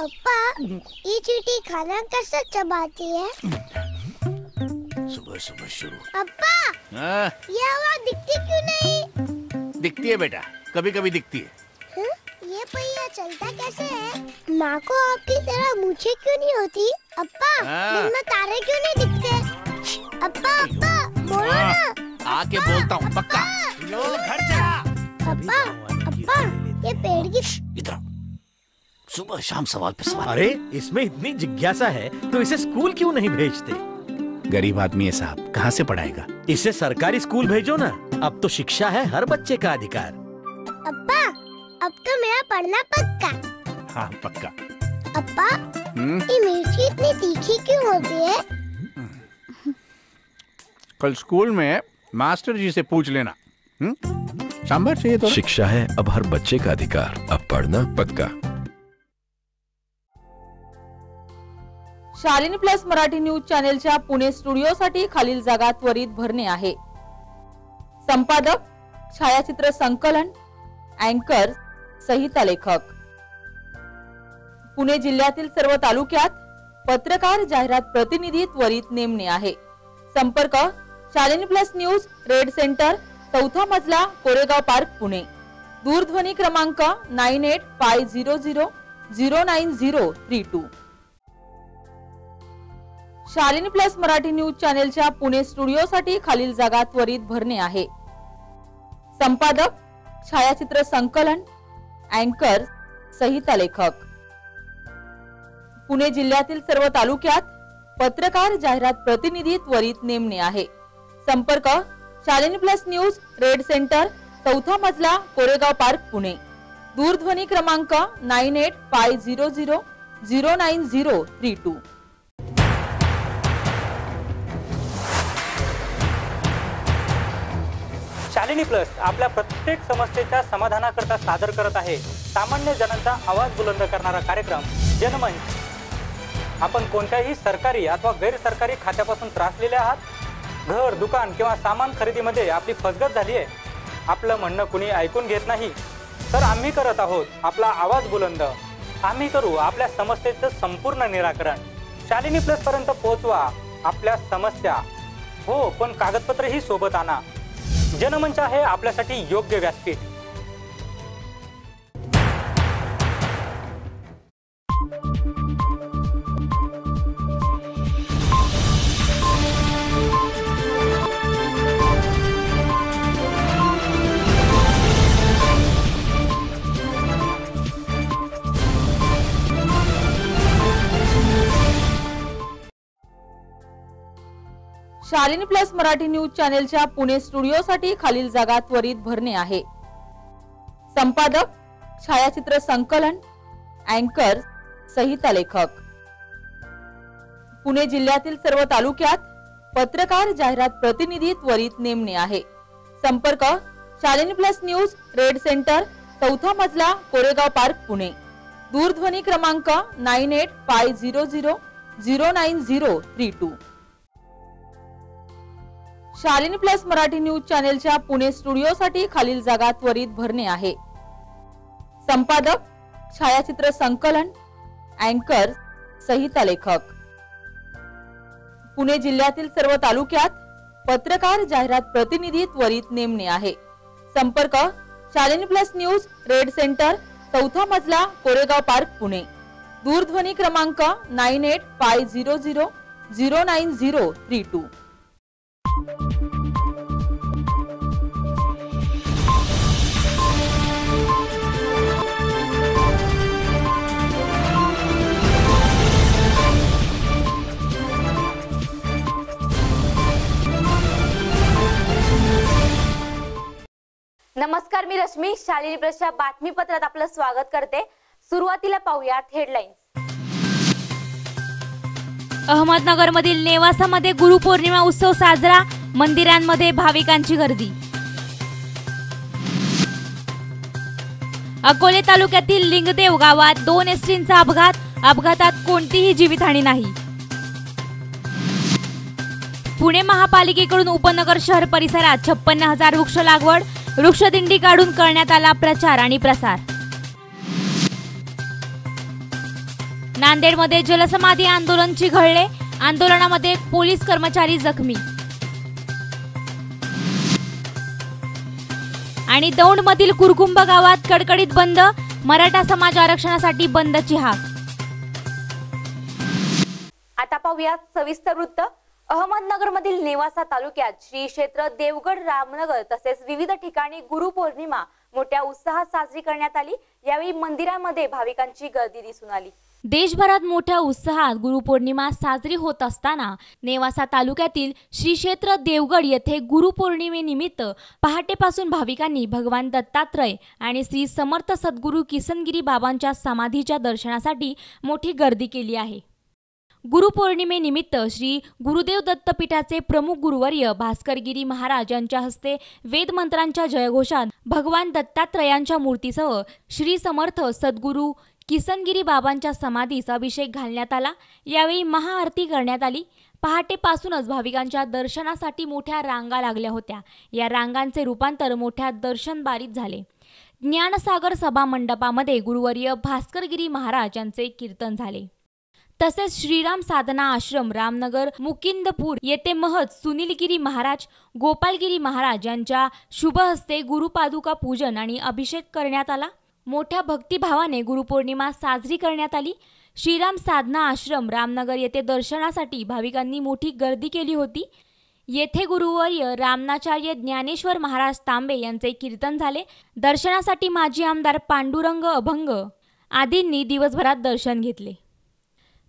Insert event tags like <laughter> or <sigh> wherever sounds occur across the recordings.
अप्पा ये चीटी खाना कैसे चबाती है? सुबह सुबह शुरू। अप्पा हाँ, ये आवाज़ दिखती क्यों नहीं? दिखती है बेटा कभी कभी दिखती है। हं? ये पहिया चलता कैसे है? माँ को आपकी तरह मुझे क्यों नहीं होती? अप्पा हाँ। दिन में तारे क्यों नहीं दिखते? अप्पा अप्पा बोलो हाँ, ना। आके बोलता हूँ पक्का। लो घर जा। अप्पा अप्पा ये पेड़ की इधर आओ। सुबह शाम सवाल पे सवाल। अरे इसमें इतनी जिज्ञासा है तो इसे स्कूल क्यों नहीं भेजते? गरीब आदमी है साहब कहाँ से पढ़ाएगा? इसे सरकारी स्कूल भेजो ना। अब तो शिक्षा है हर बच्चे का अधिकार। अप्पा अब तो मेरा पढ़ना पक्का। हाँ पक्का। अप्पा हम्म, ये मिर्ची इतनी तीखी क्यों होती है? कल स्कूल में मास्टर जी से पूछ लेना। हम्म? सांभर चाहिए तो शिक्षा है अब हर बच्चे का अधिकार अब पढ़ना पक्का। शालिनी प्लस मराठी न्यूज चॅनेलच्या पुणे स्टुडिओसाठी खालील जागा त्वरित भरणे आहे. संपादक छायाचित्र संकलन अँकर संहिता लेखक. पुणे जिल्ह्यातील सर्व तालुक्यात पत्रकार जाहिरात प्रतिनिधी त्वरित नेमणे आहे. संपर्क Shalini plus news red centre चौथा मजला कोरेगाव पार्क पुणे. दूरध्वनी क्रमांक nine eight five zero zero zero nine zero three two. Shalini plus Marathi news चॅनेलच्या Pune स्टुडिओसाठी खालील जागा त्वरित भरणे आहे. संपादक छायाचित्र संकलन अँकर संहिता लेखक. पुणे जिल्ह्यातील सर्व तालुक्यात पत्रकार जाहिरात प्रतिनिधी त्वरित नेमणे आहे. संपर्क Shalini plus news red centre चौथा मजला कोरेगाव पार्क पुणे. दूरध्वनी क्रमांक nine eight five zero zero zero nine zero three two. Shalini plus आपल्या प्रत्येक समस्येच्या समाधानाकरता सादर करत आहे. सामान्य जनांचा आवाज बुलंद करणारा कार्यक्रम जनमंच. आपण कोणत्याही सरकारी अथवा गैरसरकारी खात्यापासून त्रासलेले आहात? घर दुकान किंवा सामान खरेदीमध्ये आपली फसगत झाली आहे? आपलं म्हणणं कुणी ऐकून घेत नाही? तर आम्ही करत आहोत आपला आवाज बुलंद. आम्ही करू आपल्या समस्येचं संपूर्ण निराकरण. शालिनी प्लस पर्यंत पोहोचवा. आपल्या समस्या. हो पण कागदपत्रही सोबत आणा. जनमंच आहे आपल्यासाठी योग्य व्यासपीठ. शालिनी प्लस मराठी न्यूज चॅनेलच्या पुणे स्टुडिओसाठी खालील जागा त्वरित भरणे आहे. संपादक छायाचित्र संकलन अँकर संहिता लेखक. पुणे जिल्ह्यातील सर्व तालुक्यात पत्रकार जाहिरात प्रतिनिधी त्वरित नेमणे आहे. संपर्क Shalini plus news red centre चौथा मजला कोरेगाव पार्क पुणे. दूरध्वनी क्रमांक nine eight five zero zero zero nine zero three two. Shalini plus Marathi news चॅनेलच्या Pune स्टुडिओसाठी खालील जागा त्वरित भरणे आहे. संपादक छायाचित्र संकलन अँकर संहिता लेखक. पुणे जिल्ह्यातील सर्व तालुक्यात पत्रकार जाहिरात प्रतिनिधी त्वरित नेमणे आहे. संपर्क Shalini plus news red centre चौथा मजला कोरेगाव पार्क पुणे. दूरध्वनी क्रमांक nine eight five zero zero zero nine zero three two. नमस्कार मी रश्मी शालिनी प्लसच्या बातमीपत्रात आपलं स्वागत करते. सुरुवातीला पाहूयात हेडलाईन्स अहमदनगरमधील नेवासामध्ये गुरुपौर्णिमा उत्सव साजरा मंदिरांमध्ये भाविकांची गर्दी. अकोले तालुक्यातील लिंगदेव गावात दोन एसटींचा अपघात अपघातात कोणतीही जीवितहानी नाही. पुणे महापालिकेकडून उपनगर शहर परिसरात छप्पन्न हजार वृक्ष लागवड वृक्षदिंडी काढून करण्यात आला प्रचार आणि प्रसार. नांदेडमध्ये जलसमाधी आंदोलन चिघळले. आंदोलनामध्ये पोलीस कर्मचारी जखमी. आणि दौंडमधील कुरकुंभ गावात कडकडीत बंद. मराठा समाज आरक्षणासाठी बंदची हाक आता पाहूया सविस्तर वृत्त. अहमदनगरमधील नेवासा तालुक्यात श्री क्षेत्र देवगड रामनगर तसेच विविध ठिकाणी गुरुपौर्णिमा मोठ्या उत्साहात साजरी करण्यात आली. यावेळी मंदिरामध्ये भाविकांची गर्दी दिसून आली. देशभरात मोठ्या उत्साहात गुरुपौर्णिमा साजरी होत असताना नेवासा तालुक्यातील श्री क्षेत्र देवगड येथे गुरुपौर्णिमेनिमित्त पहाटेपासून भाविकांनी भगवान दत्तात्रय आणि श्री समर्थ सद्गुरू किसनगिरी बाबांच्या समाधीच्या दर्शनासाठी मोठी गर्दी केली आहे. गुरुपौर्णिमेनिमित्त श्री गुरुदेव दत्तपीठाचे प्रमुख गुरुवर्य भास्करगिरी महाराज यांच्या हस्ते वेदमंत्रांच्या जयघोषात भगवान दत्तात्रयांच्या मूर्तीसह श्री समर्थ सद्गुरू किसनगिरी बाबांच्या समाधीस अभिषेक घालण्यात आला. यावेळी महाआरती करण्यात आली. पहाटेपासूनच भाविकांच्या दर्शनासाठी मोठ्या रांगा लागल्या होत्या. या रांगांचे रूपांतर मोठ्या दर्शनबारीत झाले. ज्ञानसागर सभा मंडपामध्ये गुरुवर्य भास्करगिरी महाराज यांचे कीर्तन झाले. तसेच श्रीराम साधना आश्रम रामनगर मुकिंदपूर येथे महत सुनीलगिरी महाराज गोपालगिरी महाराज यांच्या शुभ हस्ते गुरुपादुका पूजन आणि अभिषेक करण्यात आला. मोठ्या भक्तिभावाने गुरुपौर्णिमा साजरी करण्यात आली. श्रीराम साधना आश्रम रामनगर येथे दर्शनासाठी भाविकांनी मोठी गर्दी केली होती. येथे गुरुवर्य रामनाचार्य ज्ञानेश्वर महाराज तांबे यांचे कीर्तन झाले. दर्शनासाठी माजी आमदार पांडुरंग अभंग आदींनी दिवसभरात दर्शन घेतले.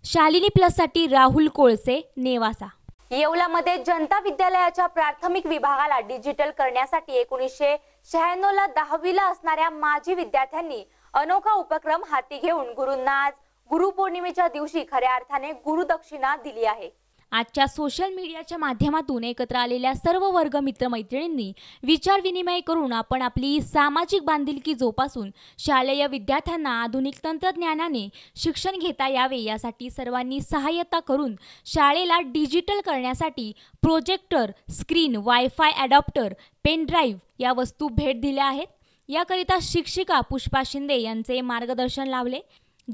शालिनी प्लससाठी राहुल कोळसे नेवासा. येवलामध्ये जनता विद्यालयाच्या प्राथमिक विभागाला डिजिटल करण्यासाठी एकोणीसशे शहाण्णव ला दहावीला असणाऱ्या माजी विद्यार्थ्यांनी अनोखा उपक्रम हाती घेऊन गुरुंना आज गुरुपौर्णिमेच्या दिवशी खऱ्या अर्थाने गुरुदक्षिणा दिली आहे. आजच्या सोशल मीडियाच्या माध्यमातून एकत्र आलेल्या सर्व वर्ग मित्रमैत्रिणींनी विचार विनिमय करून आपण आपली सामाजिक बांधिलकी जोपासून शालेय विद्यार्थ्यांना आधुनिक तंत्रज्ञानाने शिक्षण घेता यावे यासाठी सर्वांनी सहाय्यता करून शाळेला डिजिटल करण्यासाठी projector screen wifi adapter pendrive या वस्तू भेट दिल्या आहेत. याकरिता शिक्षिका पुष्पा शिंदे यांचे मार्गदर्शन लावले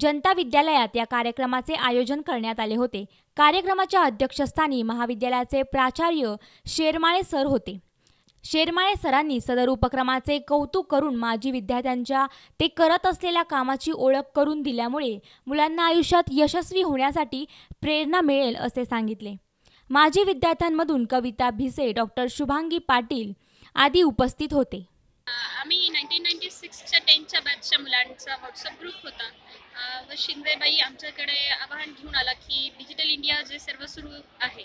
जनता विद्यालयात या कार्यक्रमाचे आयोजन करण्यात आले होते. कार्यक्रमाच्या अध्यक्षस्थानी महाविद्यालयाचे प्राचार्य शेरमाळे सर होते. शेरमाळे सरांनी सदर उपक्रमाचे कौतुक करून माजी विद्यार्थ्यांच्या ते करत असलेल्या कामाची ओळख करून दिल्यामुळे मुलांना आयुष्यात यशस्वी होण्यासाठी प्रेरणा मिळेल असे सांगितले. माजी विद्यार्थ्यांमधून कविता भिसे डॉक्टर शुभांगी पाटील आदी उपस्थित होते. आम्ही नाईन्टीन नाईन्टी सिक्सच्या टेनच्या बॅचच्या मुलांचा व्हॉट्सअप ग्रुप होता. व शिंदेबाई आमच्याकडे आवाहन घेऊन आला की डिजिटल इंडिया जे सर्व सुरू आहे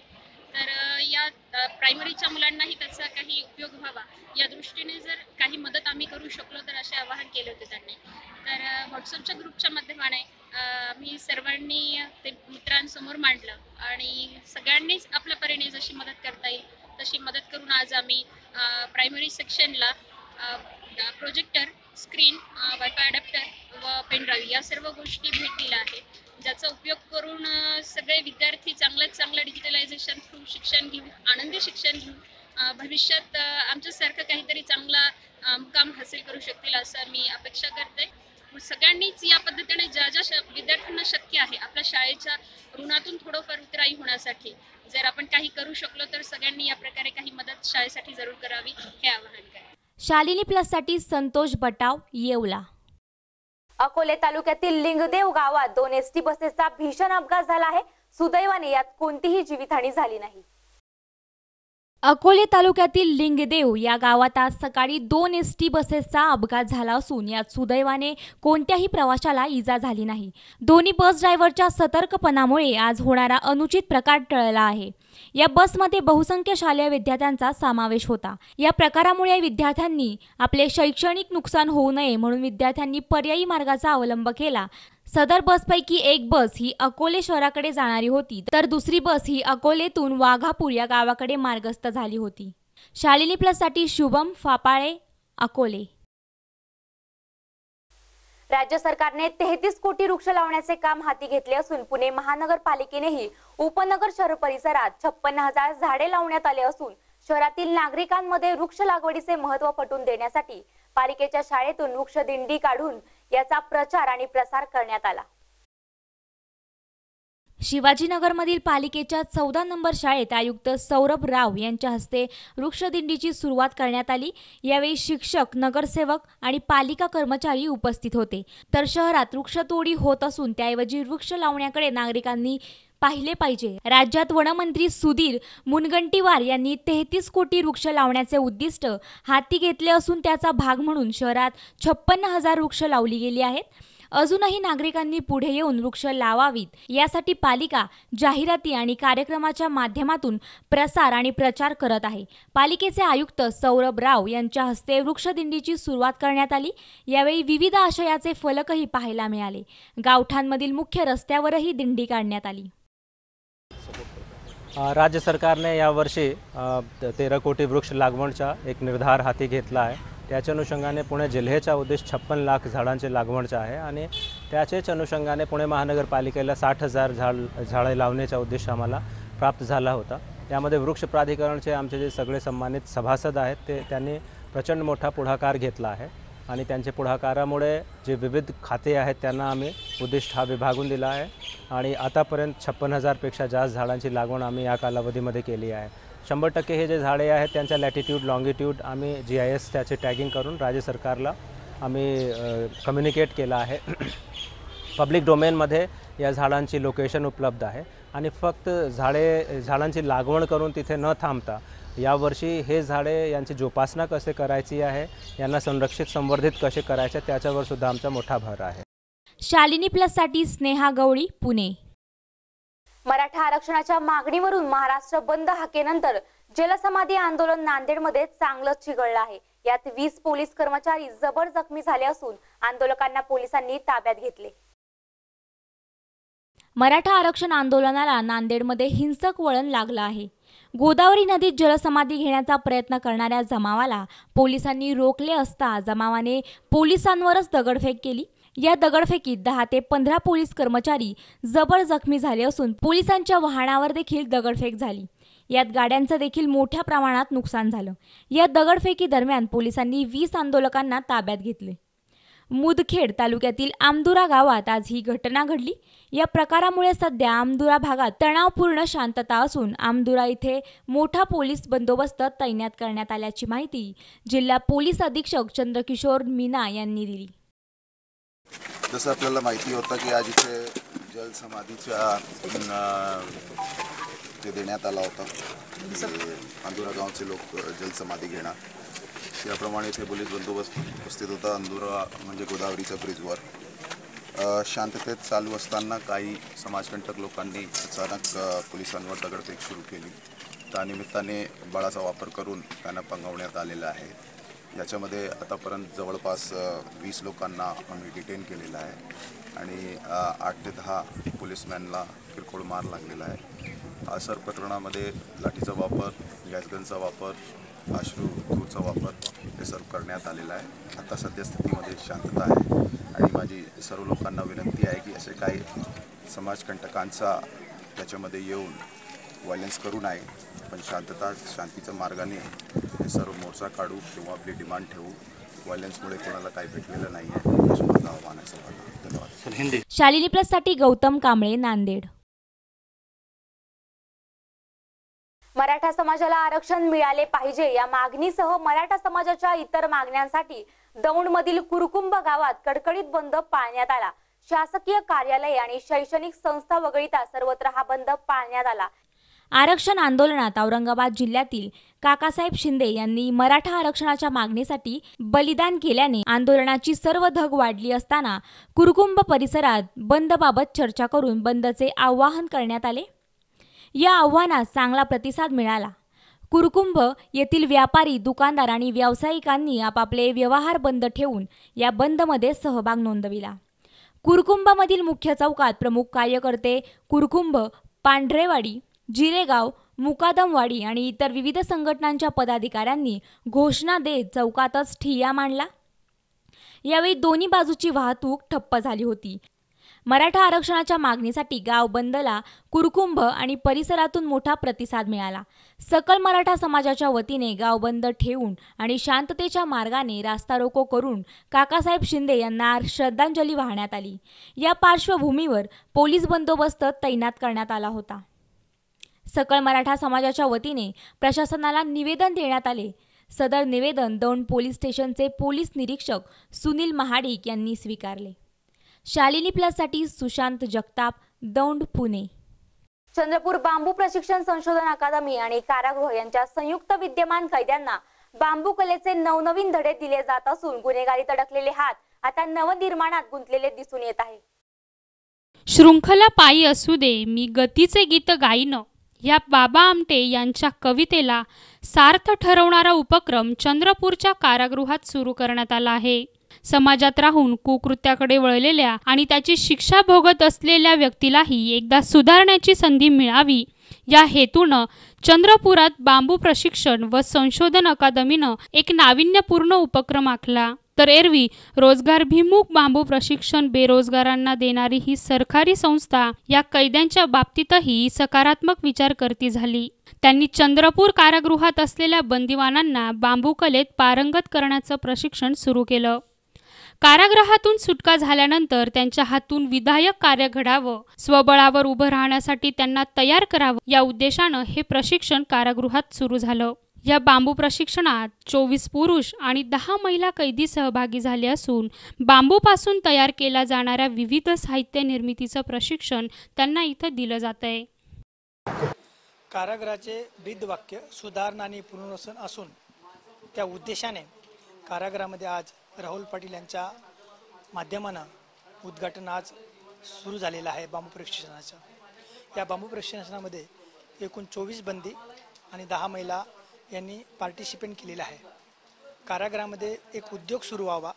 तर या प्रायमरीच्या मुलांनाही त्याचा काही उपयोग व्हावा. या दृष्टीने जर काही मदत आम्ही करू शकलो तर असे आवाहन केले होते त्यांनी. तर व्हॉट्सअपच्या ग्रुपच्या माध्यमाने आम्ही सर्वांनी ते मित्रांसमोर मांडलं आणि सगळ्यांनीच आपल्या परीने जशी मदत करता येईल तशी मदत करून आज आम्ही प्रायमरी सेक्शनला प्रोजेक्टर स्क्रीन वायफाय अडॅप्टर व पेनड्राईव्ह या सर्व गोष्टी भेट दिल्या ज्याचा उपयोग करून सगळे विद्यार्थी चांगल्यात चांगलं डिजिटलायझेशन थ्रू शिक्षण घेऊन आनंदी शिक्षण घेऊन भविष्यात आमच्यासारखं काहीतरी चांगला अ, काम हासिल करू शकतील असं मी अपेक्षा करते. सगळ्यांनीच या पद्धतीने ज्या ज्या श- विद्यार्थ्यांना शक्य आहे आपल्या शाळेच्या ऋणातून थोडंफार उतराई होण्यासाठी जर आपण काही करू शकलो तर सगळ्यांनी या प्रकारे काही मदत शाळेसाठी जरूर करावी हे आवाहन करेन शालिनी प्लससाठी संतोष बटाव येवला. अकोले तालुक्यातील लिंगदेव गावात दोन एस टी बसेसचा भीषण अपघात झाला आहे. सुदैवाने यात कोणतीही जीवितहानी झाली नाही. अकोले तालुक्यातील लिंगदेव या गावात आज सकाळी दोन एस टी बसेसचा अपघात झाला असून यात सुदैवाने कोणत्याही प्रवाशाला इजा झाली नाही. दोन्ही बस ड्रायव्हरच्या सतर्कपणामुळे आज होणारा अनुचित प्रकार टळला आहे. या बसमध्ये बहुसंख्य शालेय विद्यार्थ्यांचा समावेश होता. या प्रकारामुळे विद्यार्थ्यांनी आपले शैक्षणिक नुकसान होऊ नये म्हणून विद्यार्थ्यांनी पर्यायी मार्गाचा अवलंब केला. सदर बसपैकी एक बस ही अकोले शहराकडे जाणारी होती तर दुसरी बस ही अकोलेतून वाघापूर या गावाकडे मार्गस्थ झाली होती. शालिनी प्लससाठी शुभम फापाळे अकोले. राज्य सरकारने तेहतीस कोटी वृक्ष लावण्याचे काम हाती घेतले असून पुणे महानगरपालिकेनेही उपनगर शहर परिसरात छप्पन्न हजार झाडे लावण्यात आले असून शहरातील नागरिकांमध्ये वृक्ष लागवडीचे महत्त्व पटवून देण्यासाठी पालिकेच्या शाळेतून वृक्ष दिंडी काढून याचा प्रचार आणि प्रसार करण्यात आला. शिवाजीनगरमधील पालिकेच्या चौदा नंबर शाळेत आयुक्त सौरभ राव यांच्या हस्ते वृक्षदिंडीची सुरुवात करण्यात आली. यावेळी शिक्षक नगरसेवक आणि पालिका कर्मचारी उपस्थित होते. तर शहरात वृक्षतोडी होत असून त्याऐवजी वृक्ष लावण्याकडे नागरिकांनी पाहिले पाहिजे. राज्यात वनमंत्री सुधीर मुनगंटीवार यांनी तेहतीस कोटी वृक्ष लावण्याचे उद्दिष्ट हाती घेतले असून त्याचा भाग म्हणून शहरात छप्पन्न हजार वृक्ष लावली गेली आहेत. अजूनही नागरिकांनी पुढे येऊन वृक्ष लावावीत. यासाठी पालिका जाहिराती आणि कार्यक्रमाच्या माध्यमातून प्रसार आणि प्रचार करत आहे. पालिकेचे आयुक्त सौरभ राव यांच्या हस्ते वृक्षदिंडीची सुरुवात करण्यात आली. यावेळी विविध आशयाचे फलकही पाहायला मिळाले. गावठाणमधील मुख्य रस्त्यावरही दिंडी काढण्यात आली. राज्य सरकारने यावर्षी तेरा कोटी वृक्ष लागवडचा एक निर्धार हाती घेतला आहे. त्याच्या अनुषंगाने पुणे जिल्ह्याचा उद्देश छप्पन लाख झाडांचे लागवडचा आहे आणि त्याच्याच अनुषंगाने पुणे महानगरपालिकेला साठ हजार झाड झाडे लावण्याचा उद्देश आम्हाला प्राप्त झाला होता. त्यामध्ये वृक्ष प्राधिकरणचे आमचे जे सगळे सन्मानित सभासद आहेत ते त्यांनी प्रचंड मोठा पुढाकार घेतला आहे आणि त्यांच्या पुढाकारामुळे जे विविध खाते आहेत त्यांना आम्ही उद्दिष्ट हा विभागून दिला आहे. आणि आतापर्यंत छप्पन हजारपेक्षा जास्त झाडांची लागवड आम्ही या कालावधीमध्ये केली आहे. शंभर टक्के हे जे झाडे आहेत त्यांच्या लॅटिट्यूड लॉंगिट्यूड आम्ही जी आय एस त्याचे टॅगिंग करून राज्य सरकारला आम्ही कम्युनिकेट केलं आहे. <clears throat> पब्लिक डोमेनमध्ये या झाडांची लोकेशन उपलब्ध आहे. आणि फक्त झाडे झाडांची लागवड करून तिथे न थांबता यावर्षी हे झाडे यांची जोपासना कसे करायची आहे यांना संरक्षित संवर्धित कसे करायचे त्याच्यावर सुद्धा आमचा मोठा भर आहे. शालिनी प्लससाठी स्नेहा गवळी पुणे. मराठा आरक्षणाच्या मागणीवरून महाराष्ट्र बंद हाकेनंतर जलसमाधी आंदोलन नांदेडमध्ये चांगलंच चिघळलं आहे. यात वीस पोलीस कर्मचारी जबर जखमी झाले असून आंदोलकांना पोलिसांनी ताब्यात घेतले. मराठा आरक्षण आंदोलनाला नांदेडमध्ये हिंसक वळण लागलं आहे. गोदावरी नदीत जलसमाधी घेण्याचा प्रयत्न करणाऱ्या जमावाला पोलिसांनी रोखले असता जमावाने पोलिसांवरच दगडफेक केली. या दगडफेकीत दहा ते पंधरा पोलीस कर्मचारी जबर जखमी झाले असून पोलिसांच्या वाहनावर देखील दगडफेक झाली. यात गाड्यांचं देखील मोठ्या प्रमाणात नुकसान झालं. या दगडफेकी दरम्यान पोलिसांनी वीस आंदोलकांना ताब्यात घेतले. मुदखेड तालुक्यातील आमदुरा गावात आज ही घटना घडली. या प्रकारामुळे सध्या आमदुरा भागात तणावपूर्ण शांतता असून आमदुरा इथे मोठा पोलीस बंदोबस्त तैनात करण्यात आल्याची माहिती जिल्हा पोलीस अधीक्षक चंद्रकिशोर मीना यांनी दिली. जसं आपल्याला माहिती होतं की आज इथे जलसमाधीच्या ते देण्यात आला होता. अंदुरा गावचे लोक जलसमाधी घेणार. त्याप्रमाणे इथे पोलीस बंदोबस्त उपस्थित होता. अंदुरा म्हणजे गोदावरीच्या ब्रिजवर. शांततेत चालू असताना काही समाजकंटक लोकांनी अचानक पोलिसांवर दगडफेक सुरू केली. त्यानिमित्ताने बळाचा वापर करून त्यांना पंगवण्यात आलेला आहे. याच्यामध्ये आतापर्यंत जवळपास वीस लोकांना आम्ही डिटेन केलेलं आहे. आणि आठ ते दहा पोलिसमॅनला किरकोळ मार लागलेला आहे. हा सर प्रकरणामध्ये लाठीचा वापर गॅसगनचा वापर अश्रू धूरचा वापर हे सर्व करण्यात आलेला आहे. आता सद्यस्थितीमध्ये शांतता आहे. आणि माझी सर्व लोकांना विनंती आहे की असे काही समाजकंटकांचा त्याच्यामध्ये येऊन व्हायलन्स करू नये पण शांतता शांतीच्या मार्गाने हे सर्व मोर्चा काढू किंवा आपली डिमांड ठेवू व्हायलन्समुळे कोणाला काही भेटलेलं नाही आहे असे माझं आव्हान आहे सर्वांना. धन्यवाद. शालिनी प्लससाठी गौतम कांबळे नांदेड. मराठा समाजाला आरक्षण मिळाले पाहिजे या मागणीसह मराठा समाजाच्या इतर मागण्यांसाठी दौंडमधील कुरकुंभ गावात कडकडीत बंद पाळण्यात आला. शासकीय कार्यालय आणि शैक्षणिक संस्था वगळता सर्वत्र हा बंद पाळण्यात आला. आरक्षण आंदोलनात औरंगाबाद जिल्ह्यातील काकासाहेब शिंदे यांनी मराठा आरक्षणाच्या मागणीसाठी बलिदान केल्याने आंदोलनाची सर्व धग वाढली असताना कुरकुंभ परिसरात बंदबाबत चर्चा करून बंदचे आवाहन करण्यात आले. या आव्हानास चांगला प्रतिसाद मिळाला. कुरकुंभ येथील व्यापारी दुकानदार आणि व्यावसायिकांनी आपापले व्यवहार बंद ठेवून या बंदमध्ये सहभाग नोंदविला. कुरकुंभामधील मुख्य चौकात प्रमुख कार्यकर्ते कुरकुंभ पांढरेवाडी जिरेगाव मुकादमवाडी आणि इतर विविध संघटनांच्या पदाधिकाऱ्यांनी घोषणा देत चौकातच ठिय्या मांडला. यावेळी दोन्ही बाजूची वाहतूक ठप्प झाली होती. मराठा आरक्षणाच्या मागणीसाठी गाव बंदला कुरकुंभ आणि परिसरातून मोठा प्रतिसाद मिळाला. सकल मराठा समाजाच्या वतीने गाव बंद ठेवून आणि शांततेच्या मार्गाने रास्ता रोको करून काकासाहेब शिंदे यांना श्रद्धांजली वाहण्यात आली. या पार्श्वभूमीवर पोलीस बंदोबस्त तैनात करण्यात आला होता. सकल मराठा समाजाच्या वतीने प्रशासनाला निवेदन देण्यात आले. सदर निवेदन दौंड पोलीस स्टेशनचे पोलीस निरीक्षक सुनील महाडिक यांनी स्वीकारले. शालिनी प्लससाठी सुशांत जगताप दौंड पुणे. चंद्रपूर बांबू प्रशिक्षण संशोधन अकादमी आणि कारागृह यांच्या संयुक्त विद्यमान कैद्यांना बांबू कलेचे नवनवीन धडे दिले जात असून गुन्हेगारीत अडकलेले हात आता नवनिर्माणात गुंतलेले दिसून येत आहे. शृंखला पायी असू दे मी गतीचे गीत गाईन. या बाबा आमटे यांच्या कवितेला सार्थ ठरवणारा उपक्रम चंद्रपूरच्या कारागृहात सुरू करण्यात आला आहे. समाजात राहून कुकृत्याकडे वळलेल्या आणि त्याची शिक्षा भोगत असलेल्या व्यक्तीलाही एकदा सुधारण्याची संधी मिळावी या हेतूनं चंद्रपुरात बांबू प्रशिक्षण व संशोधन अकादमीनं एक नाविन्यपूर्ण उपक्रम आखला. तर एरवी रोजगारभिमुख बांबू प्रशिक्षण बेरोजगारांना देणारी ही सरकारी संस्था या कैद्यांच्या बाबतीतही सकारात्मक विचार करती झाली. त्यांनी चंद्रपूर कारागृहात असलेल्या बंदिवानांना बांबू कलेत पारंगत करण्याचं प्रशिक्षण सुरू केलं. कारागृहातून सुटका झाल्यानंतर त्यांच्या हातून विधायक कार्य घडावं स्वबळावर उभं राहण्यासाठी त्यांना तयार करावं या उद्देशानं हे प्रशिक्षण कारागृहात सुरू झालं. या बांबू प्रशिक्षणात चोवीस पुरुष आणि दहा महिला कैदी सहभागी झाले असून बांबूपासून तयार केल्या जाणाऱ्या विविध साहित्य निर्मितीचं प्रशिक्षण त्यांना इथं दिलं जात आहे. कारागृहाचे ब्रीदवाक्य सुधारणा आणि पुनर्वसन असून त्या उद्देशाने कारागृहामध्ये आज राहुल पाटील यांच्या माध्यमानं उद्घाटन आज सुरू झालेलं आहे बांबू प्रशिक्षणाचं. या बांबू प्रशिक्षणामध्ये एकूण चोवीस बंदी आणि दहा महिला यांनी पार्टिसिपेट केलेलं आहे. कारागृहामध्ये एक उद्योग सुरू व्हावा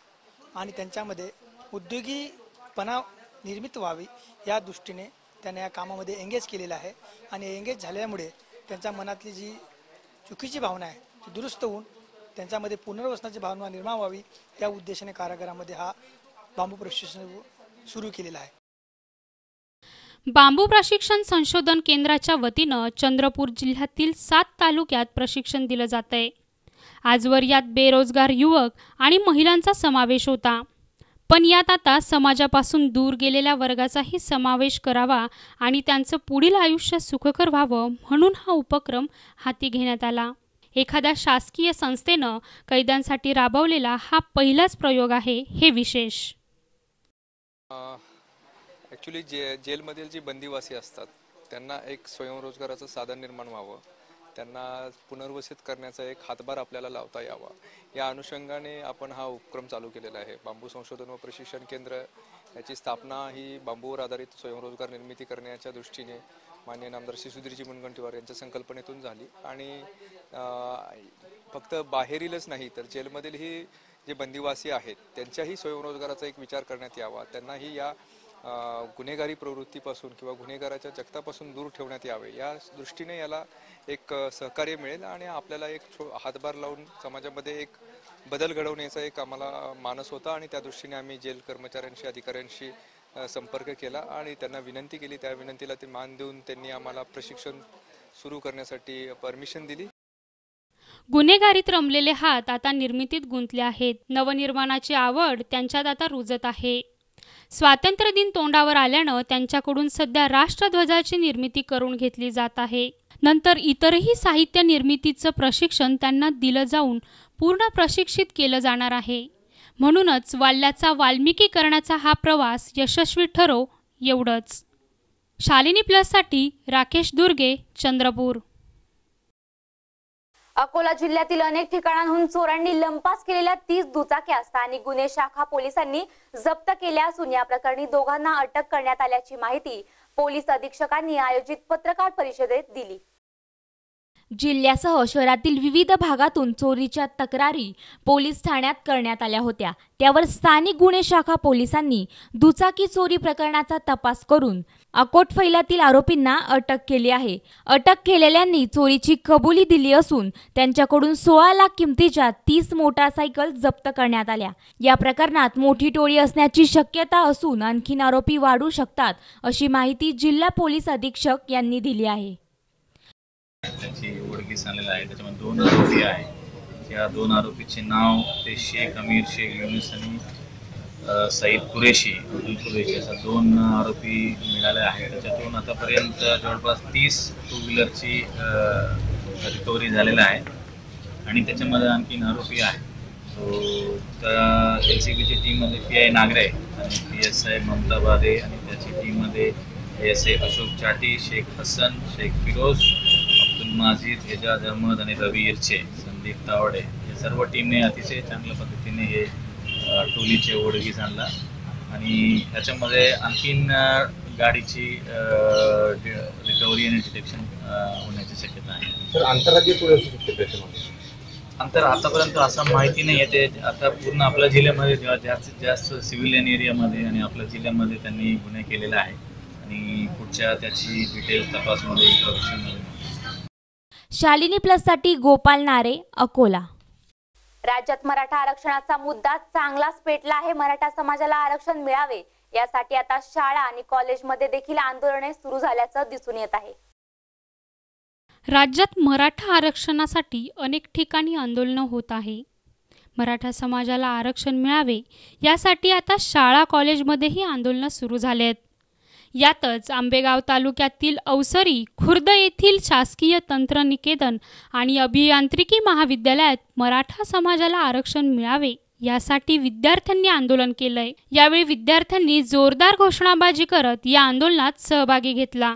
आणि त्यांच्यामध्ये उद्योगीपणा निर्मित व्हावी या दृष्टीने त्यांनी या कामामध्ये एंगेज केलेलं आहे आणि एंगेज झाल्यामुळे त्यांच्या मनातली जी चुकीची भावना आहे ती दुरुस्त होऊन त्यांच्यामध्ये पुनर्वसनाची भावना निर्माण व्हावी या उद्देशाने कारागृहामध्ये हा बांबू प्रशिक्षण सुरू केलेला आहे. बांबू प्रशिक्षण संशोधन केंद्राच्या वतीनं चंद्रपूर जिल्ह्यातील सात तालुक्यात प्रशिक्षण दिलं जात आहे आजवर यात बेरोजगार युवक आणि महिलांचा समावेश होता. पण यात आता समाजापासून दूर गेलेल्या वर्गाचाही समावेश करावा आणि त्यांचं पुढील आयुष्य सुखकर व्हावं म्हणून हा उपक्रम हाती घेण्यात आला. एखाद्या शासकीय संस्थेनं कैद्यांसाठी राबवलेला हा पहिलाच प्रयोग आहे हे विशेष. ॲक्च्युली जे जेलमधील जी बंदिवासी असतात त्यांना एक स्वयंरोजगाराचं साधन निर्माण व्हावं. त्यांना पुनर्वसित करण्याचा एक हातभार आपल्याला लावता यावा. या अनुषंगाने आपण हा उपक्रम चालू केलेला आहे. बांबू संशोधन व प्रशिक्षण केंद्र याची स्थापना ही बांबूवर आधारित स्वयंरोजगार निर्मिती करण्याच्या दृष्टीने मान्य नामदार श्री सुधीरजी मुनगंटीवार यांच्या संकल्पनेतून झाली. आणि फक्त बाहेरीलच नाही तर जेलमधीलही जे बंदिवासी आहेत त्यांच्याही स्वयंरोजगाराचा एक विचार करण्यात यावा. त्यांनाही या गुन्हेगारी प्रवृत्तीपासून किंवा गुन्हेगाराच्या जगतापासून दूर ठेवण्यात यावे. या दृष्टीने याला एक सहकार्य मिळेल आणि आपल्याला एक छो हातभार लावून समाजामध्ये एक बदल घडवण्याचा एक आम्हाला मानस होता आणि त्या दृष्टीने आम्ही जेल कर्मचाऱ्यांशी अधिकाऱ्यांशी संपर्क केला आणि त्यांना विनंती केली. त्या विनंतीला ते मान देऊन त्यांनी आम्हाला प्रशिक्षण सुरू करण्यासाठी परमिशन दिली. गुन्हेगारीत रमलेले हात आता निर्मितीत गुंतले आहेत. नवनिर्माणाची आवड त्यांच्यात आता रुजत आहे. स्वातंत्र्य दिन तोंडावर आल्यानं त्यांच्याकडून सध्या राष्ट्रध्वजाची निर्मिती करून घेतली जात आहे. नंतर इतरही साहित्य निर्मितीचं प्रशिक्षण त्यांना दिलं जाऊन पूर्ण प्रशिक्षित केलं जाणार आहे. म्हणूनच वाल्याचा वाल्मिकीकरणाचा हा प्रवास यशस्वी ठरो एवढंच. शालिनी प्लससाठी राकेश दुर्गे चंद्रपूर. अकोला जिल्ह्यातील अनेक ठिकाणांहून चोरांनी लंपास केलेल्या तीस दुचाक्या स्थानिक गुन्हे शाखा पोलिसांनी जप्त केल्या असून या प्रकरणी दोघांना अटक करण्यात आल्याची माहिती पोलीस अधीक्षकांनी आयोजित पत्रकार परिषदेत दिली. जिल्ह्यासह शहरातील विविध भागातून चोरीच्या तक्रारी पोलीस ठाण्यात करण्यात आल्या होत्या. त्यावर स्थानिक गुन्हे शाखा पोलिसांनी दुचाकी चोरी प्रकरणाचा तपास करून अकोट फैलातील आरोपींना अटक केली आहे. अटक केलेल्यांनी चोरीची कबुली दिली असून त्यांच्याकडून सोळा लाख किमतीच्या तीस मोटारसायकल जप्त करण्यात आल्या. या प्रकरणात मोठी टोळी असण्याची शक्यता असून आणखीन आरोपी वाढू शकतात अशी माहिती जिल्हा पोलीस अधीक्षक यांनी दिली आहे. त्याच्यामध्ये दोन आरोपी आहे या दोन आरोपीचे नाव ते शेख अमीर शेख युनिस आणि सईद कुरेशी अब्दुल कुरेशी असा दोन आरोपी मिळाले आहेत. त्याच्यातून आतापर्यंत जवळपास तीस टू व्हीलरची रिकव्हरी झालेला आहे. आणि त्याच्यामध्ये आणखीन आरोपी आहे. सो त्या एल सी बीची टीममध्ये पी आय नागरे आणि पी एस आय ममता बादे आणि त्याची टीममध्ये एस आय अशोक चाटी शेख हसन शेख फिरोज अब्दुल माजीद एजाज अहमद आणि रवी इरचे संदीप तावडे. या सर्व टीमने अतिशय चांगल्या पद्धतीने हे टोलीचे ओढगीस आणला आणि ह्याच्यामध्ये आणखीन गाडीची रिकव्हरी आणि डिटेक्शन होण्याची शक्यता आहे. सर आंतरराज्य टोळी असू शकते त्याच्यामध्ये? अंतर आतापर्यंत असं माहिती नाही येते. आता पूर्ण आपल्या जिल्ह्यामध्ये जेव्हा जास्तीत जास्त सिव्हिलियन एरियामध्ये आणि आपल्या जिल्ह्यामध्ये त्यांनी गुन्हे केलेले आहे आणि पुढच्या त्याची डिटेल तपासमध्ये शालिनी प्लससाठी गोपाल नारे अकोला. राज्यात मराठा आरक्षणाचा मुद्दा चांगलाच पेटला आहे. मराठा समाजाला आरक्षण मिळावे यासाठी आता शाळा आणि कॉलेजमध्ये देखील आंदोलने सुरू झाल्याचं दिसून येत आहे. राज्यात मराठा आरक्षणासाठी अनेक ठिकाणी आंदोलनं होत आहे. मराठा समाजाला आरक्षण मिळावे यासाठी आता शाळा कॉलेजमध्येही आंदोलनं सुरू झाले आहेत. यातच आंबेगाव तालुक्यातील अवसरी खुर्द येथील शासकीय तंत्रनिकेतन आणि अभियांत्रिकी महाविद्यालयात मराठा समाजाला आरक्षण मिळावे यासाठी विद्यार्थ्यांनी आंदोलन केलंय. यावेळी विद्यार्थ्यांनी जोरदार घोषणाबाजी करत या आंदोलनात सहभागी घेतला.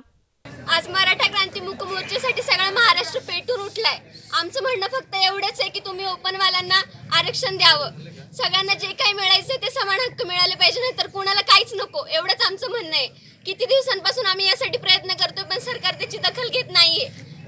आज मराठा क्रांती मुक मोर्चासाठी सगळा महाराष्ट्र पेटून उठलाय. आमचं म्हणणं फक्त एवढंच आहे की तुम्ही ओपनवाल्यांना आरक्षण द्यावं. सगळ्यांना जे काही मिळायचं ते समान हक्क मिळाले पाहिजे नाही तर कुणाला काहीच नको. एवढंच आमचं म्हणणं आहे. किती दिवसांपासून आम्ही यासाठी प्रयत्न करतोय पण सरकार त्याची दखल घेत नाहीये.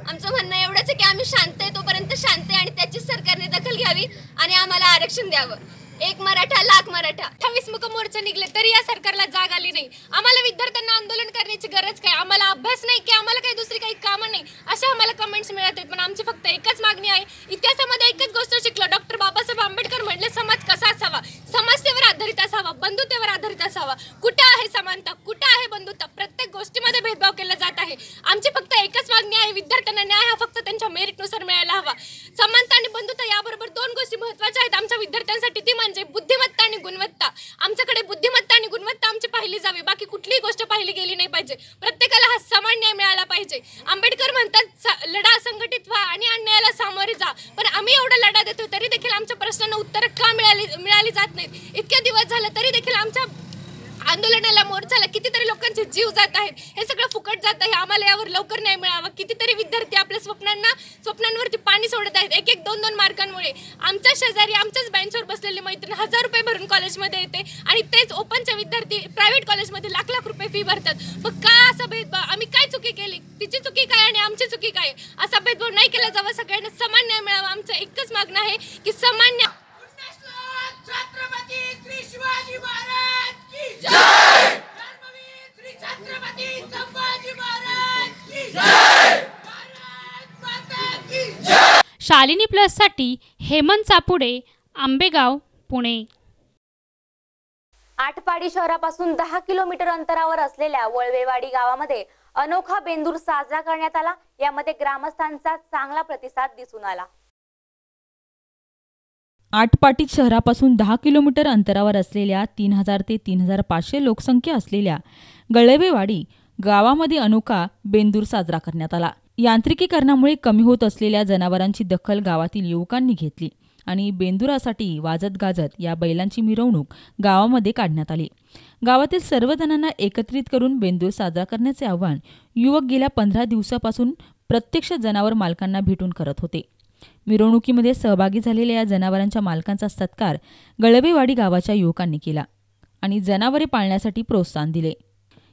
आमचं म्हणणं एवढंच आहे की आम्ही शांत आहे तोपर्यंत शांत आहे आणि त्याची सरकारने दखल घ्यावी आणि आम्हाला आरक्षण द्यावं. एक मराठा लाख मराठा. अठ्ठावीस मुख मोर्चा निघले तरी या सरकारला जाग आली नाही. आम्हाला विद्यार्थ्यांना आंदोलन करण्याची गरज काय? आम्हाला अभ्यास नाही की आम्हाला काही दुसरी काही कामं नाही? अशा आम्हाला कमेंट्स मिळत आहेत पण आमची फक्त एकच मागणी आहे. इतिहासामध्ये एकच गोष्ट शिकलो. डॉक्टर बाबासाहेब आंबेडकर म्हणले समाज कसा असावा? समाजतेवर आधारित असावा बंधुतेवर आधारित असावा. कुठं आहे समानता? प्रत्येक भेदभाव केला जात आहे. आमची फक्त एकच मागणी आहे विद्यार्थ्यांना न्याय हा फक्त त्यांच्या मेरिटनुसार मिळायला हवा. समानता आणि बंधुता याबरोबर दोन गोष्टी महत्त्वाच्या आहेत आमच्या विद्यार्थ्यांसाठी. ती म्हणजे बुद्धिमत्ता आणि गुणवत्ता. आमच्याकडे बुद्धिमत्ता आणि गुणवत्ता आमची पाहिली जावी. बाकी कुठलीही गोष्ट पाहिली गेली नाही पाहिजे. प्रत्येकाला हा समान न्याय मिळाला पाहिजे. आंबेडकर म्हणतात "स- लढा संघटित व्हा आणि अन्यायाला सामोरे जा. पण आम्ही एवढा लढा देतो तरी देखील आमच्या प्रश्नांना उत्तर का मिळाली मिळाली जात नाहीत? इतके दिवस झालं तरी देखील आमच्या आंदोलनाला मोर्चाला कितीतरी लोकांचे जीव जात आहेत. हे सगळं फुकट जात आहे. आम्हाला यावर लवकर न्याय मिळावा. कितीतरी विद्यार्थी आपल्या स्वप्नांना स्वप्नांवरती पाणी सोडत आहेत. एक एक दोन दोन मार्कांमुळे आमच्या शेजारी आमच्याच बेंचवर बसलेली मैत्रीण हजार रुपये भरून कॉलेजमध्ये येते आणि तेच ओपनचे विद्यार्थी प्रायव्हेट कॉलेजमध्ये लाख लाख रुपये फी भरतात. मग का असा भेदभाव? आम्ही काय चुकी केली? तिची चुकी काय आणि आमची चुकी काय? असा भेदभाव नाही केला जावा. सगळ्यांना समान न्याय मिळावा. आमचं एकच मागणं आहे की समान न्याय छत्रपती श्री शिवाजी महाराज की जय! धर्मवीर श्री छत्रपती संभाजी महाराज की जय! भारत माता की जय! शालिनी प्लससाठी हेमंत चापुडे आंबेगाव पुणे. आटपाडी शहरापासून दहा किलोमीटर अंतरावर असलेल्या वळवेवाडी गावामध्ये अनोखा बेंदूर साजरा करण्यात आला. यामध्ये ग्रामस्थांचा चांगला प्रतिसाद दिसून आला. आटपाटी शहरापासून दहा किलोमीटर अंतरावर असलेल्या तीन हजार ते तीन हजार पाचशे लोकसंख्या असलेल्या गळवेवाडी गावामध्ये अनोखा बेंदूर साजरा करण्यात आला. यांत्रिकीकरणामुळे कमी होत असलेल्या जनावरांची दखल गावातील युवकांनी घेतली आणि बेंदुरासाठी वाजत गाजत या बैलांची मिरवणूक गावामध्ये काढण्यात आली. गावातील सर्वजणांना एकत्रित करून बेंदूर साजरा करण्याचे आव्हान युवक गेल्या पंधरा दिवसापासून प्रत्यक्ष जनावर मालकांना भेटून करत होते. मिरवणुकीमध्ये सहभागी झालेल्या या जनावरांच्या मालकांचा सत्कार गळवेवाडी गावाच्या युवकांनी केला आणि जनावरे पाळण्यासाठी प्रोत्साहन दिले.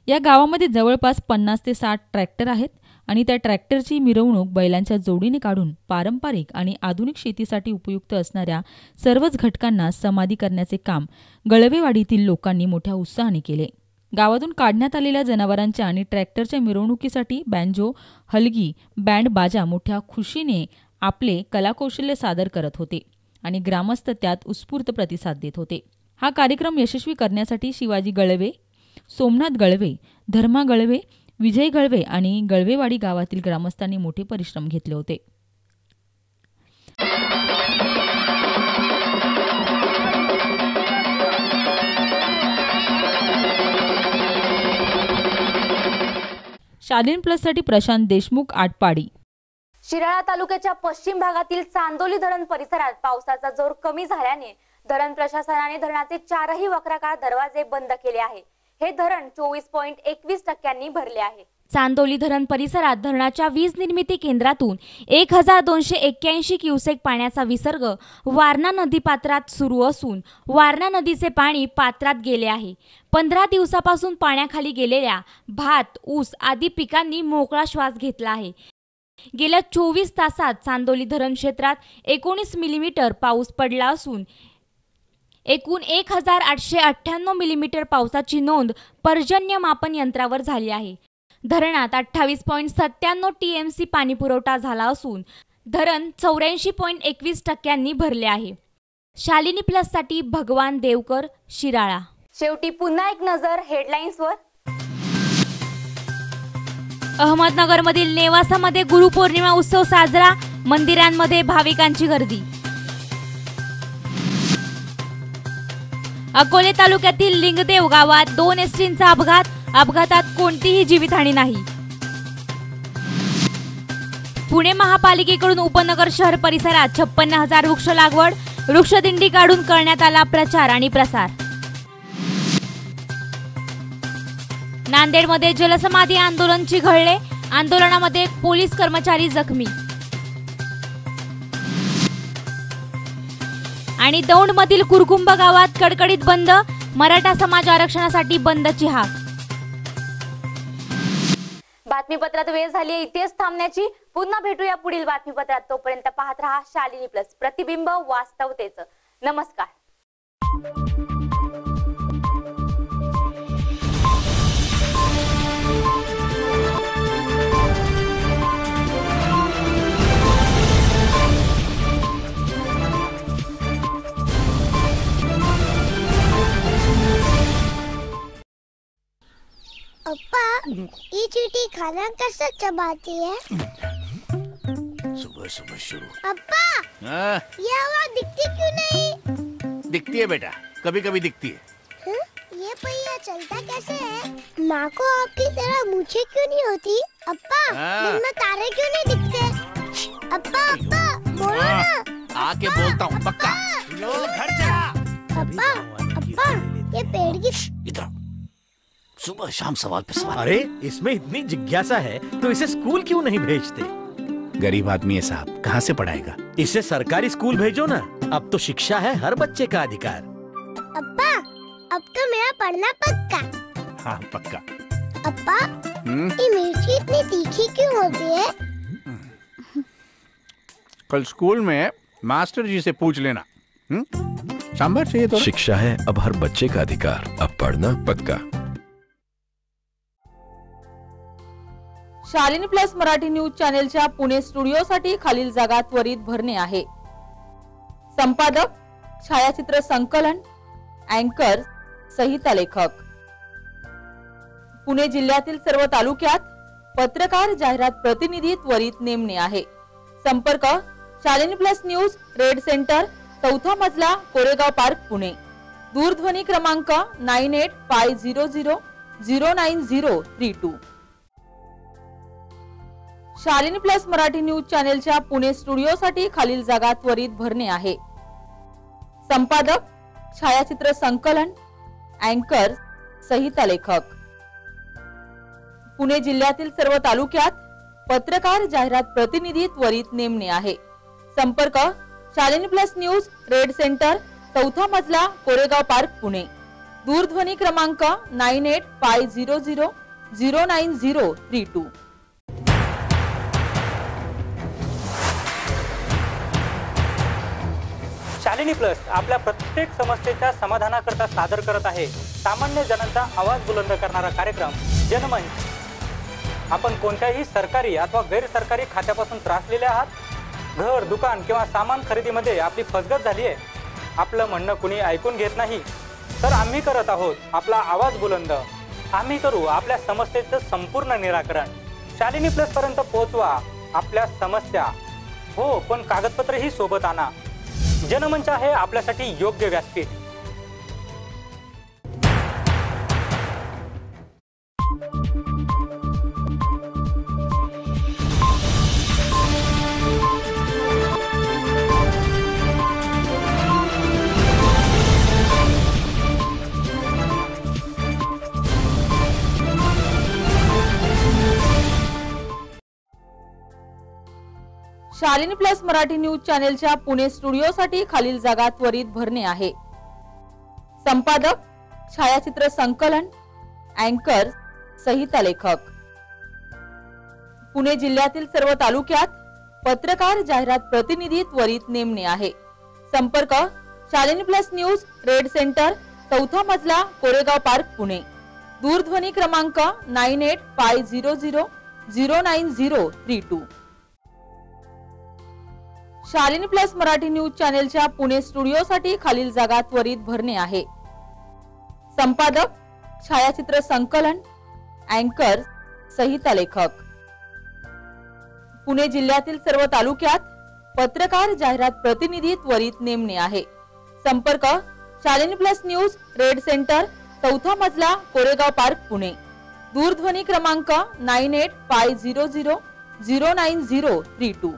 या गावामध्ये जवळपास पन्नास ते साठ ट्रॅक्टर आहेत आणि त्या ट्रॅक्टरची मिरवणूक बैलांच्या जोडीने काढून पारंपरिक आणि आधुनिक शेतीसाठी उपयुक्त असणाऱ्या सर्वच घटकांना समाधी करण्याचे काम गळवेवाडीतील लोकांनी मोठ्या उत्साहाने केले. गावातून काढण्यात आलेल्या जनावरांच्या आणि ट्रॅक्टरच्या मिरवणुकीसाठी बँजो हलगी बँड बाजा मोठ्या खुशीने आपले कलाकौशल्य सादर करत होते आणि ग्रामस्थ त्यात उत्स्फूर्त प्रतिसाद देत होते. हा कार्यक्रम यशस्वी करण्यासाठी शिवाजी गळवे सोमनाथ गळवे धर्मा गळवे विजय गळवे आणि गळवेवाडी गावातील ग्रामस्थांनी मोठे परिश्रम घेतले होते. शालीन प्लससाठी प्रशांत देशमुख आटपाडी. शिराळा तालुक्याच्या पश्चिम भागातील चांदोली धरण परिसरात पावसाचा जोर कमी झाल्याने धरण प्रशासनाने धरणाचे चारही वक्राकार दरवाजे बंद केले आहे. हे धरण चोवीस पॉईंट एकवीस टक्क्यांनी भरले आहे. चांदोली धरण परिसरात धरणाच्या वीज निर्मिती केंद्रातून एक हजार दोनशे एक्क्याऐंशी क्युसेक पाण्याचा विसर्ग वारणा नदी पात्रात सुरू असून वारणा नदीचे पाणी पात्रात गेले आहे. पंधरा दिवसापासून पाण्याखाली गेलेल्या भात ऊस आदी पिकांनी मोकळा श्वास घेतला आहे. गेल्या चोवीस तासात चांदोली धरण क्षेत्रात एकोणीस मिलीमीटर पाऊस पडला असून एकूण एक हजार आठशे अठ्ठ्याण्णव मिलीमीटर पावसाची नोंद पर्जन्यमापन यंत्रावर झाली आहे. धरणात अठ्ठावीस पॉईंट सत्त्याण्णव टी एम सी पाणीपुरवठा झाला असून धरण चौऱ्याऐंशी पॉईंट एकवीस टक्क्यांनी भरले आहे. शालिनी प्लससाठी भगवान देवकर शिराळा. शेवटी पुन्हा एक नजर हेडलाईन्सवर अहमदनगरमधील नेवासामध्ये गुरुपौर्णिमा उत्सव साजरा मंदिरांमध्ये भाविकांची गर्दी. अकोले तालुक्यातील लिंगदेव गावात दोन एसटींचा अपघात अपघातात कोणतीही जीवितहानी नाही. पुणे महापालिकेकडून उपनगर शहर परिसरात छप्पन्न हजार वृक्ष लागवड वृक्षदिंडी काढून करण्यात आला प्रचार आणि प्रसार. नांदेडमध्ये जलसमाधी आंदोलन चिघळले आंदोलनामध्ये पोलीस कर्मचारी जखमी. आणि दौंडमधील कुरकुंभ गावात कडकडीत बंद मराठा समाज आरक्षणासाठी बंदची हाक. बातमीपत्रात वेळ झाली आहे इथेच थांबण्याची. पुन्हा भेटूया पुढील बातमीपत्रात. तोपर्यंत पाहत रहा शालिनी प्लस. प्रतिबिंब वास्तवतेचं. नमस्कार. अप्पा ये चीटी खाना कैसे चबाती है? सुबह सुबह शुरू। अप्पा हाँ, ये आवाज़ दिखती क्यों नहीं? दिखती है बेटा कभी कभी दिखती है। हं? ये पहिया चलता कैसे है? माँ को आपकी तरह मूछे क्यों नहीं होती? अप्पा हाँ। दिन में तारे क्यों नहीं दिखते? अप्पा अप्पा बोलो हाँ, ना। आके बोलता हूँ पक्का। घर जा। अप्पा अप्पा ये पेड़ की सुबह शाम सवाल पे सवाल। अरे इसमें इतनी जिज्ञासा है तो इसे स्कूल क्यों नहीं भेजते? गरीब आदमी है साहब कहाँ से पढ़ाएगा? इसे सरकारी स्कूल भेजो ना अब तो शिक्षा है हर बच्चे का अधिकार। अप्पा अब तो मेरा पढ़ना पक्का। हाँ पक्का। अप्पा हम्म, ये मिर्ची इतनी तीखी क्यों होती है? कल स्कूल में मास्टर जी से पूछ लेना। हम्म? सांभर चाहिए तो शिक्षा है अब हर बच्चे का अधिकार अब पढ़ना पक्का। शालिनी प्लस मराठी न्यूज चॅनेलच्या पुणे स्टुडिओसाठी खालील जागा त्वरित भरणे आहे. संपादक छायाचित्र संकलन अँकर संहिता लेखक. पुणे जिल्ह्यातील सर्व तालुक्यात पत्रकार जाहिरात प्रतिनिधी त्वरित नेमणे आहे. संपर्क Shalini plus news red centre चौथा मजला कोरेगाव पार्क पुणे. दूरध्वनी क्रमांक nine eight five zero zero zero nine zero three two. Shalini plus Marathi news चॅनेलच्या Pune स्टुडिओसाठी खालील जागा त्वरित भरणे आहे. संपादक छायाचित्र संकलन अँकर संहिता लेखक. पुणे जिल्ह्यातील सर्व तालुक्यात पत्रकार जाहिरात प्रतिनिधी त्वरित नेमणे आहे. संपर्क Shalini plus news red centre चौथा मजला कोरेगाव पार्क पुणे. दूरध्वनी क्रमांक nine eight five zero zero zero nine zero three two. Shalini plus आपल्या प्रत्येक समस्येच्या समाधानाकरता सादर करत आहे. सामान्य जनांचा आवाज बुलंद करणारा कार्यक्रम जनमंच. आपण कोणत्याही सरकारी अथवा गैरसरकारी खात्यापासून त्रासलेले आहात? घर दुकान किंवा सामान खरेदीमध्ये आपली फसगत झाली आहे? आपलं म्हणणं कुणी ऐकून घेत नाही? तर आम्ही करत आहोत आपला आवाज बुलंद. आम्ही करू आपल्या समस्येचं संपूर्ण निराकरण. शालिनी प्लस पर्यंत पोहोचवा. आपल्या समस्या. हो पण कागदपत्रही सोबत आणा. जनमंच आहे आपल्यासाठी योग्य व्यासपीठ. शालिनी प्लस मराठी न्यूज चॅनेलच्या पुणे स्टुडिओसाठी खालील जागा त्वरित भरणे आहे. संपादक छायाचित्र संकलन अँकर संहिता लेखक. पुणे जिल्ह्यातील सर्व तालुक्यात पत्रकार जाहिरात प्रतिनिधी त्वरित नेमणे आहे. संपर्क Shalini plus news red centre चौथा मजला कोरेगाव पार्क पुणे. दूरध्वनी क्रमांक nine eight five zero zero zero nine zero three two. Shalini plus Marathi news चॅनेलच्या Pune स्टुडिओसाठी खालील जागा त्वरित भरणे आहे. संपादक छायाचित्र संकलन अँकर संहिता लेखक. पुणे जिल्ह्यातील सर्व तालुक्यात पत्रकार जाहिरात प्रतिनिधी त्वरित नेमणे आहे. संपर्क Shalini plus news red centre चौथा मजला कोरेगाव पार्क पुणे. दूरध्वनी क्रमांक nine eight five zero zero zero nine zero three two.